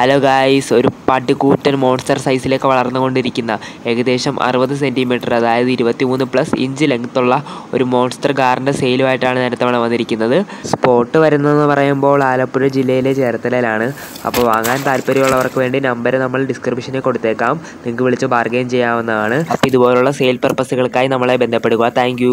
Hello guys ഒരു പട്ടിക്കൂറ്റൻ monster സൈസിലേക്ക് വളർന്നുകൊണ്ടിരിക്കുന്ന ഏകദേശം അറുപത് സെന്റിമീറ്റർ അതായത് ഇരുപത്തിമൂന്ന് പ്ലസ് ഇഞ്ച് ലെങ്ത്തുള്ള ഒരു മോൺസ്റ്റർ കാറിന്റെ സെയിലുമായിട്ടാണ് നേരത്തെ തവണ വന്നിരിക്കുന്നത്. സ്പോട്ട് വരുന്നതെന്ന് പറയുമ്പോൾ ആലപ്പുഴ ജില്ലയിലെ ചേർത്തലയിലാണ്. അപ്പോൾ വാങ്ങാൻ താല്പര്യമുള്ളവർക്ക് വേണ്ടി നമ്പർ നമ്മൾ ഡിസ്ക്രിപ്ഷനിൽ കൊടുത്തേക്കാം. നിങ്ങൾക്ക് വിളിച്ച് ബാർഗെയിൻ ചെയ്യാവുന്നതാണ്. അപ്പോൾ ഇതുപോലുള്ള സെയിൽ പർപ്പസുകൾക്കായി നമ്മളെ ബന്ധപ്പെടുക. താങ്ക്